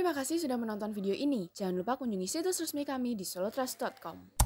Terima kasih sudah menonton video ini. Jangan lupa kunjungi situs resmi kami di solotrust.com.